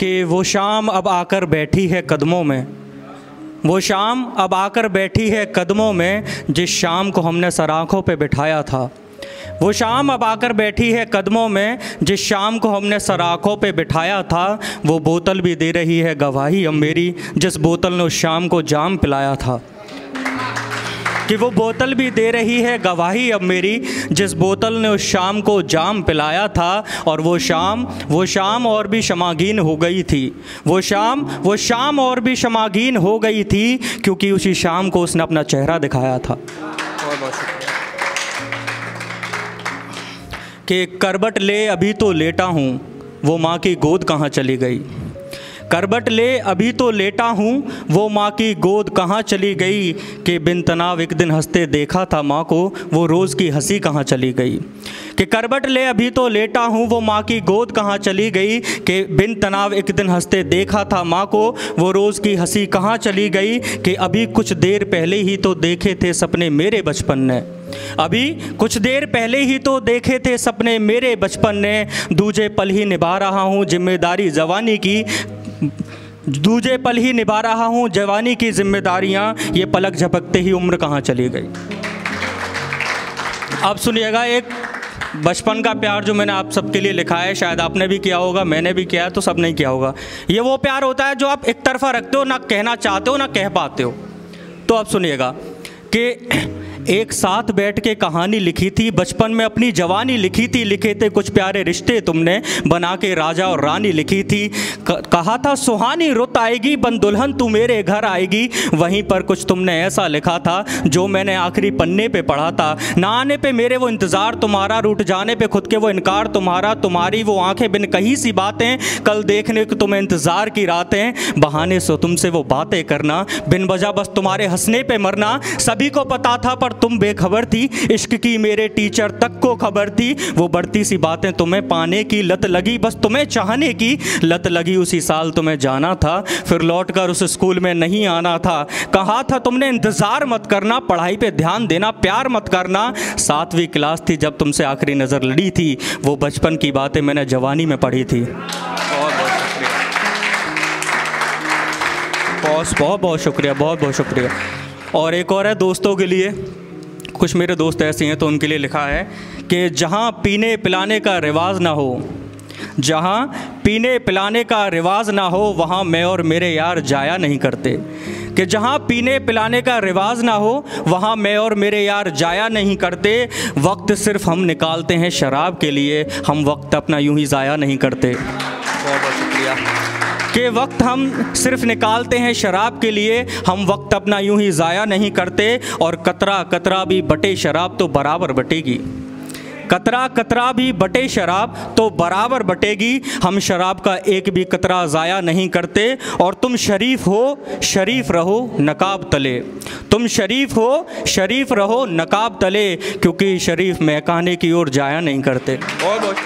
कि वो शाम अब आकर बैठी है कदमों में। वो शाम अब आकर बैठी है कदमों में, जिस शाम को हमने सराखों पे बिठाया था। वो शाम अब आकर बैठी है कदमों में, जिस शाम को हमने सराखों पे बिठाया था, वो बोतल भी दे रही है गवाही अब मेरी जिस बोतल ने उस शाम को जाम पिलाया था। कि वो बोतल भी दे रही है गवाही अब मेरी। जिस बोतल ने उस शाम को जाम पिलाया था और वो शाम वो शाम और भी शमागीन हो गई थी। वो शाम वो शाम और भी शमागीन हो गई थी क्योंकि उसी शाम को उसने अपना चेहरा दिखाया था। बहुत बहुत शुक्रिया। कि करबट ले अभी तो लेटा हूँ। वो माँ की गोद कहाँ चली गई? करबट ले, अभी तो लेटा हूँ। वो माँ की गोद कहाँ चली गई? कि बिन तनाव एक दिन हँसते देखा था माँ को, वो रोज़ की हँसी कहाँ चली गई? कि करबट ले, अभी तो लेटा हूँ। वो माँ की गोद कहाँ चली गई? कि बिन तनाव एक दिन हँसते देखा था माँ को, वो रोज़ की हँसी कहाँ चली गई? कि अभी कुछ देर पहले ही तो देखे थे सपने मेरे बचपन ने। अभी कुछ देर पहले ही तो देखे थे सपने मेरे बचपन ने। दूजे पल ही निभा रहा हूँ, ज़िम्मेदारी जवानी की। दूजे पल ही निभा रहा हूँ। जवानी की जिम्मेदारियाँ, ये पलक झपकते ही उम्र कहाँ चली गई। अब सुनिएगा एक बचपन का प्यार जो मैंने आप सबके लिए लिखा है। शायद आपने भी किया होगा, मैंने भी किया है तो सब नहीं किया होगा। ये वो प्यार होता है जो आप एक तरफा रखते हो, ना कहना चाहते हो, ना कह पाते हो। तो अब सुनिएगा कि एक साथ बैठ के कहानी लिखी थी, बचपन में अपनी जवानी लिखी थी, लिखे थे कुछ प्यारे रिश्ते तुमने बना के राजा और रानी लिखी थी। कहा था, सुहानी रुत आएगी, बन दुल्हन तू मेरे घर आएगी। वहीं पर कुछ तुमने ऐसा लिखा था, जो मैंने आखिरी पन्ने पे पढ़ा था। ना आने पे मेरे वो इंतज़ार तुम्हारा रूट जाने पे खुद के वो इनकार तुम्हारा, तुम्हारी वो आँखें बिन कहीं सी बातें, कल देखने को तुम्हें इंतज़ार की रातें। बहाने सो तुमसे वो बातें करना, बिन वजह बस तुम्हारे हंसने पे मरना, सभी को पता था पर तुम बेखबर थी, इश्क की मेरे टीचर तक को खबर थी। वो बढ़ती सी बातें तुम्हें पाने की, लत लगी, बस तुम्हें चाहने की। लत लगी उसी साल तुम्हें जाना था, फिर लौट कर उस स्कूल में नहीं आना था। कहा था तुमने, इंतज़ार मत करना, पढ़ाई पे ध्यान देना, प्यार मत करना। सातवीं क्लास थी जब तुमसे आखिरी नज़र लड़ी थी। वो बचपन की बातें मैंने जवानी में पढ़ी थी। बहुत बहुत शुक्रिया। बहुत बहुत शुक्रिया। और एक और है दोस्तों के लिए। कुछ मेरे दोस्त ऐसे हैं तो उनके लिए लिखा है कि जहाँ पीने पिलाने का रिवाज ना हो, जहाँ पीने पिलाने का रिवाज ना हो, वहाँ मैं और मेरे यार जाया नहीं करते। कि जहाँ पीने पिलाने का रिवाज ना हो, वहाँ मैं और मेरे यार जाया नहीं करते। वक्त सिर्फ़ हम निकालते हैं शराब के लिए, हम वक्त अपना यूँ ही ज़ाया नहीं करते। बहुत बहुत शुक्रिया। कि वक्त हम सिर्फ़ निकालते हैं शराब के लिए, हम वक्त अपना यूँ ही ज़ाया नहीं करते और कतरा कतरा भी बटे शराब तो बराबर बटेगी। कतरा कतरा भी बटे शराब तो बराबर बटेगी। हम शराब का एक भी कतरा ज़ाया नहीं करते और तुम शरीफ हो, शरीफ रहो, नकाब तले। तुम शरीफ हो, शरीफ रहो, नकाब तले, क्योंकि शरीफ महकाने की ओर जाया नहीं करते। बहुत बहुत